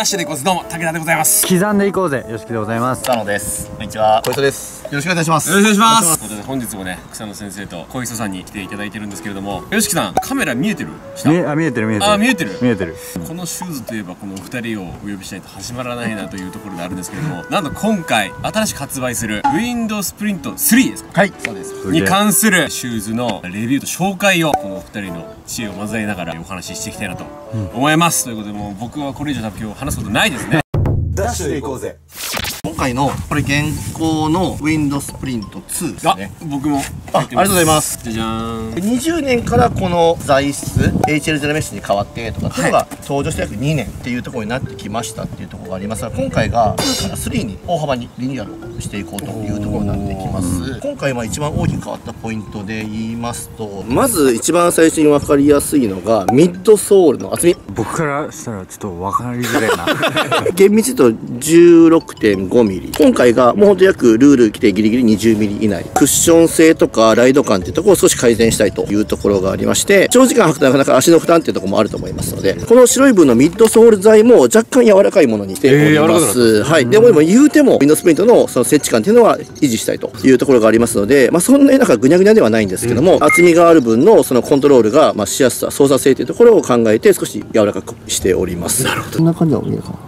ダッシュでいこうぜどうも武田でございます。刻んでいこうぜ。よしきでございます。草野です。こんにちは。小磯です。よろしくお願いします。よろしくお願いします。ということで本日もね草野先生と小磯さんに来ていただいてるんですけれどもよしきさんカメラ見えてる？下？見えあ見えてる見えてる。あ見えてる。見えてる。このシューズといえばこのお二人をお呼びしないと始まらないなというところであるんですけれどもなんと今回新しく発売する Windows Print 3です。かはい。そうです。に関するシューズのレビューと紹介をこのお二人の知恵を交えながらお話ししていきたいなと思います、ということでもう僕はこれ以上多分今日話すことないですね。ダッシュでいこうぜ。今回のこれ現行の Windows Print 2ですあね僕も。あありがとうございます。じゃじゃーん。20年からこの材質 HL ゼロメッシュに変わってとかっていうのが登場して約2年っていうところになってきましたっていうところがありますが今回が2から3に大幅にリニューアルをしていこうというところになってきます。今回まあ一番大きく変わったポイントで言いますとまず一番最初に分かりやすいのがミッドソールの厚み。僕からしたらちょっと分かりづらいな。厳密に言うと16.5ミリ。今回がもうほんと約ルール規定ギリギリ20ミリ以内。クッション性とかライド感っていうところを少し改善したいというところがありまして長時間履くとなかなか足の負担っていうところもあると思いますのでこの白い部分のミッドソール材も若干柔らかいものにしております、はい。でもでも言うても Windows Print のその設置感っていうのは維持したいというところがありますのでまあそんなになんかぐにゃぐにゃではないんですけども、厚みがある分のそのコントロールがまあしやすさ操作性というところを考えて少し柔らかくしております。なるほど。こんな感じは見えるかな。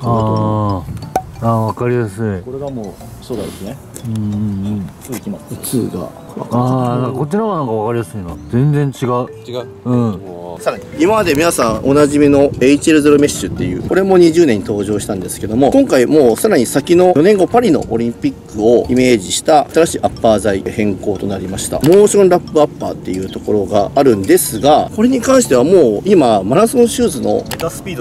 あー。あー分かりやすい。これがもう初代ですね。うんうんうん。続きます。2がああこっちの方がなんか分かりやすいな。全然違う。違う。うん。さらに今まで皆さんおなじみの HL0 メッシュっていうこれも20年に登場したんですけども今回もうさらに先の4年後パリのオリンピックをイメージした新しいアッパー材変更となりました。モーションラップアッパーっていうところがあるんですがこれに関してはもう今マラソンシューズの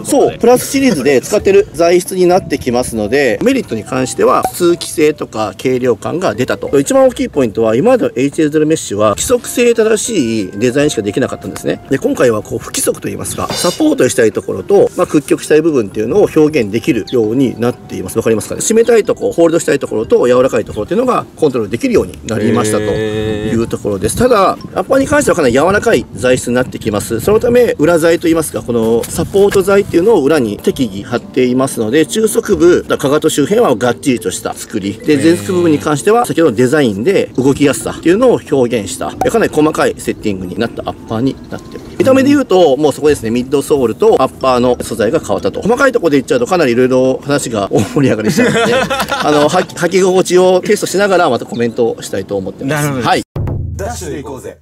そう、プラスシリーズで使ってる材質になってきますので、メリットに関しては、通気性とか軽量感が出たと。一番大きいポイントは、今までの HL0 メッシュは、規則性正しいデザインしかできなかったんですね。で、今回はこう、不規則といいますか、サポートしたいところと、まあ、屈曲したい部分っていうのを表現できるようになっています。わかりますかね？締めたいところ、ホールドしたいところと、柔らかいところっていうのがコントロールできるようになりましたというところです。ただ、アッパーに関してはかなり柔らかい材質になってきます。そのため、裏材といいますか、このサポート材っていうのを裏に適宜貼っていますので、中側部、かかと周辺はがっちりとした作り。で、前側部分に関しては、先ほどのデザインで動きやすさっていうのを表現した、かなり細かいセッティングになったアッパーになっております。見た目で言うと、もうそこですね、ミッドソールとアッパーの素材が変わったと。細かいところで言っちゃうと、かなりいろいろ話が大盛り上がりしちゃうので、あの、履き心地をテストしながら、またコメントをしたいと思ってます。なるほどはい。ダッシュでいこうぜ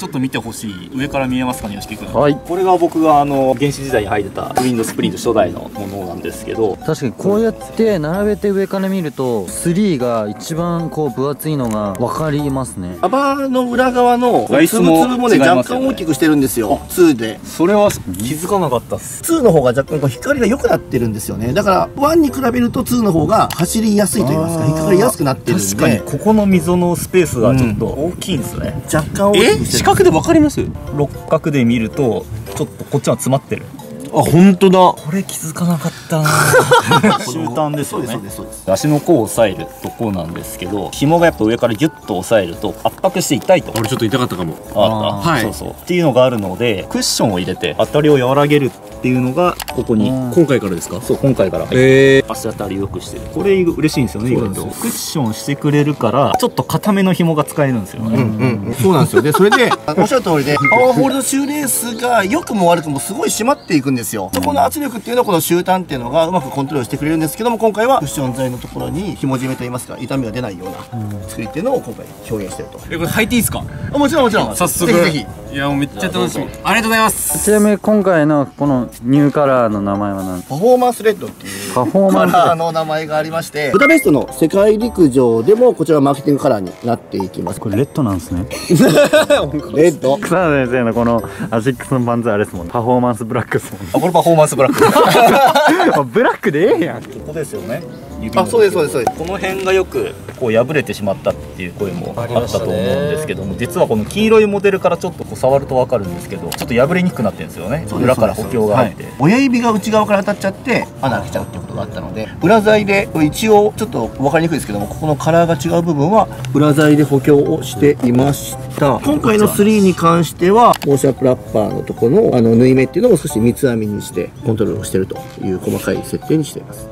ちょっと見てほしい。上から見えますかねよしき君？はい。これが僕があの原始時代に入ってた Windows Print 初代のものなんですけど。確かにこうやって並べて上から見ると3が一番こう分厚いのが分かりますね。幅の裏側の材質もつぶつぶもね若干大きくしてるんですよ2で。それは気づかなかったっす。2の方が若干こう光が良くなってるんですよね。だから1に比べると2の方が走りやすいと言いますか引っかかりやすくなってるんで。確かにここの溝のスペースがちょっと大きいんですね、若干大きくしてる角で分かります？六角で見るとちょっとこっちは詰まってる。あ本当だ。これ気づかなかっ終端 ですよね。足の甲を押さえるとこなんですけど紐がやっぱ上からギュッと押さえると圧迫して痛いと。俺ちょっと痛かったかも。あった、はい。そうそう。っていうのがあるのでクッションを入れて当たりを和らげるっていうのがここに。うん。今回からですか？そう今回から。ええ足当たりよくしてる。これ嬉しいんですよね意外と。クッションしてくれるからちょっと硬めの紐が使えるんですよね、うんうん、そうなんですよ。で、それで、おっしゃる通りで、パワーホールドシューレースが良くも悪くもすごい締まっていくんですよ。そこの圧力っていうのは、この終端っていうのがうまくコントロールしてくれるんですけども、今回はクッション材のところに紐締めといいますか、痛みが出ないような作りっていうのを今回表現してると。えこれ履いていいですかあもちろんもちろん。早速ぜひぜひ。いやもうめっちゃ楽しみありがとうございますちなみに今回のこのニューカラーの名前は何パフォーマンスレッドっていうパフォーマンス。カラーの名前がありまして、ブダペストの世界陸上でもこちらマーケティングカラーになっていきます。これレッドなんですね。レッド。草野先生のこのアシックスのバンズあれですもんね。パフォーマンスブラックですもんね。あこれパフォーマンスブラック ブラックでええやん。こですよね指のあそうですそうですそうです。この辺がよくこう破れてしまったっていう声もあったと思うんですけども実はこの黄色いモデルからちょっとこう触ると分かるんですけどちょっと破れにくくなってるんですよね。裏から補強が入って、はい。親指が内側から当たっちゃって穴開けちゃうっていうことがあったので裏材で一応ちょっと分かりにくいですけどもここのカラーが違う部分は裏材で補強をしていました。今回の3に関してはモーシャープラッパーのところのあの縫い目っていうのを少し三つ編みにしてコントロールをしてるという細かい設定にしています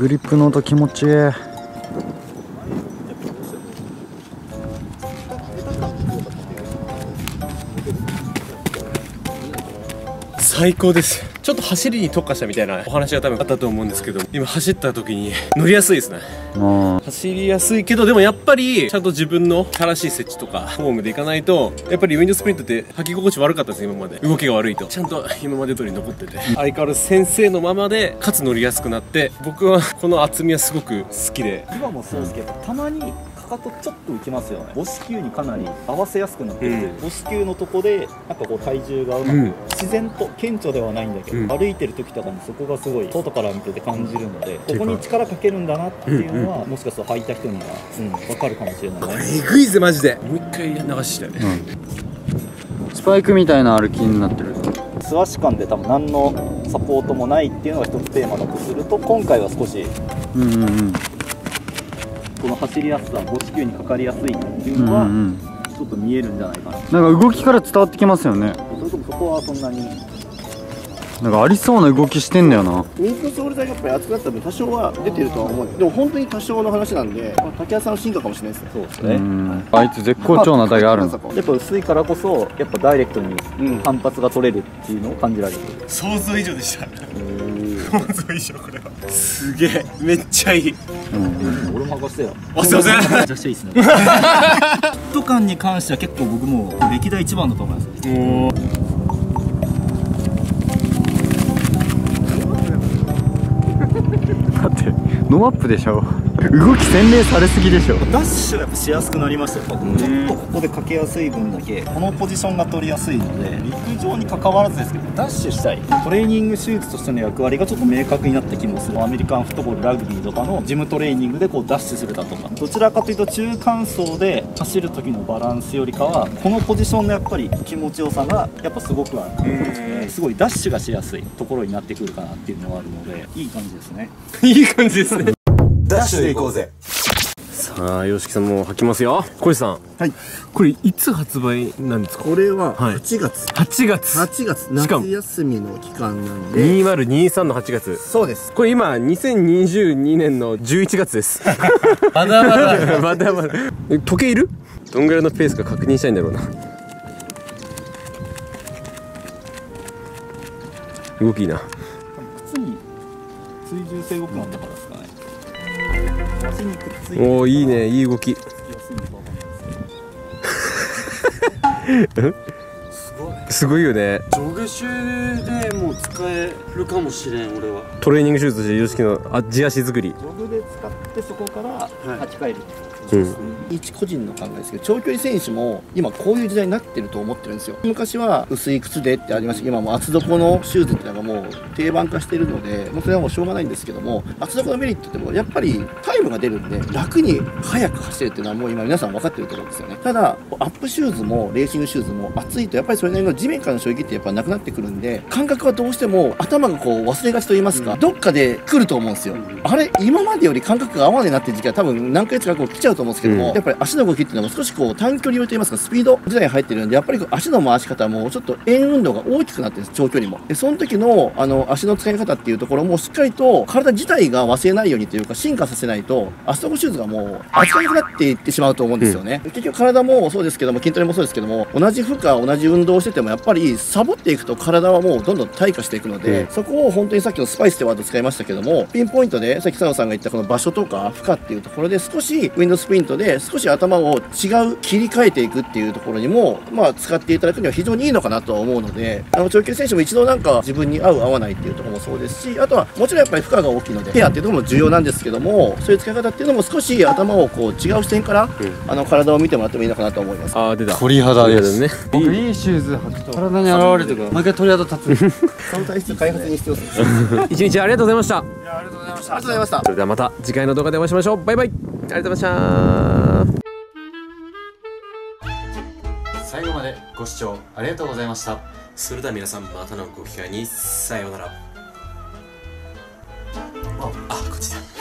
グリップの音気持ちいい。最高です。ちょっと走りに特化したみたいなお話が多分あったと思うんですけど今走った時に乗りやすいですね。あ走りやすいけどでもやっぱりちゃんと自分の正しい設置とかフォームでいかないとやっぱりウィンドスプリントって履き心地悪かったです今まで。動きが悪いと。ちゃんと今まで通り残ってて。相変わらず先生のままでかつ乗りやすくなって僕はこの厚みはすごく好きで。今もそうですけどたまにかかとちょっと浮きますよね。母子球にかなり合わせやすくなってて、うん。母子球のとこでなんかこう体重がうまく、うん。自然と顕著ではないんだけど、うん。歩いてる時とかにそこがすごい外から見てて感じるので、ここに力かけるんだなっていうのは、もしかすると履いた人には、うん、分かるかもしれないね。えぐいぜマジで。もう一回流してねスパイクみたいな歩きになってる。素足感で多分何のサポートもないっていうのが一つテーマだとすると今回は少しうんうんうん走りやすさ母子球にかかりやすいっていううんのはうんうん。ちょっと見えるんじゃないかな、なんか動きから伝わってきますよね。それともそこはそんなに。なんかありそうな動きしてんだよな。ミートソール材がやっぱり厚くなった分多少は出てるとは思う。んでも本当に多少の話なんで、まあ竹谷さんの進化かもしれないです。ねそうですね、うん。あいつ絶好調なタイがあるんだやっぱ薄いからこそやっぱダイレクトにうん。反発が取れるっていうのを感じられる、想像以上でした。想像以上これは。すげえ。めっちゃいい。俺も剥がしてよ。あすいません。めちゃくちゃいいですねフィット感に関しては結構僕も歴代一番だと思いますもうだってノーアップでしょ動き洗練されすぎでしょ。ダッシュがやっぱしやすくなりましたよ。ちょっとここでかけやすい分だけこのポジションが取りやすいので陸上に関わらずですけどダッシュしたいトレーニングシューズとしての役割がちょっと明確になってきますアメリカンフットボールラグビーとかのジムトレーニングでこうダッシュするだとか。どちらかというと中間層で走る時のバランスよりかはこのポジションのやっぱり気持ちよさがやっぱすごくある。すごいダッシュがしやすいところになってくるかなっていうのがあるのでいい感じですね。いい感じですねダッシュでいこうぜ。さあ YOSHIKI さんも履きますよ。小石さん。はい。これいつ発売なんですか？これははい。8月、8月。8月。しかも夏休みの期間なんで。2023の8月。そうです。これ今2022年の11月です。まだまだ。まだまだ。え時計いる？どんぐらいのペースか確認したいんだろうな。動きいいな。靴に追従性良くなったからおおいいねいい動き。や すごいよね。上下臭でもう使えるかもしれん俺は。トレーニングシューズとして YOSHIKI のあ地足作り。ジョグで使ってそこから履き替える、うん。一個人の考えですけど長距離選手も今こういう時代になってると思ってるんですよ。昔は薄い靴でってありましたけど今もう厚底のシューズっていうのがもう定番化してるのでもうそれはもうしょうがないんですけども厚底のメリットってもやっぱりタイムが出るんで楽に速く走れるっていうのはもう今皆さん分かってると思うんですよね。ただアップシューズもレーシングシューズも厚いとやっぱりそれなりの地面からの衝撃ってやっぱなくなってくるんで感覚はどうしても頭がこう忘れがちと言いますか、どっかで来ると思うんですよ、あれ今までより感覚が合わねえなって時期は多分何ヶ月かこう来ちゃうと思うんですけども、うん。やっぱり足の動きっていうのも少しこう短距離用といいますかスピード時代に入ってるんでやっぱり足の回し方もちょっと円運動が大きくなってるんです長距離も。でその時のあの足の使い方っていうところもしっかりと体自体が忘れないようにというか進化させないと足底シューズがもう扱いなくなっていってしまうと思うんですよね、結局体もそうですけども筋トレもそうですけども同じ負荷同じ運動をしててももやっぱりサボっていくと体はもうどんどん退化していくので、そこを本当にさっきのスパイスってワード使いましたけどもピンポイントでさっき佐野さんが言ったこの場所とか負荷っていうところで少しウィンドスプリントで少し頭を違う切り替えていくっていうところにもまあ使っていただくには非常にいいのかなとは思うのであの長距離選手も一度なんか自分に合う合わないっていうところもそうですしあとはもちろんやっぱり負荷が大きいのでペアっていうところも重要なんですけどもそういう使い方っていうのも少し頭をこう違う視点から、あの体を見てもらってもいいのかなと思います。あー出た。鳥肌です。ね。僕いいシューズ履体に現れてから毎回鳥肌立つ。その体質開発に必要ですあり一日ありがとうございました。がとうございました。それではまた次回の動画でお会いしましょう。バイバイ。ありがとうございました。最後までご視聴ありがとうございました。それでは皆さんまたのご機会に。さようなら。あこっちだ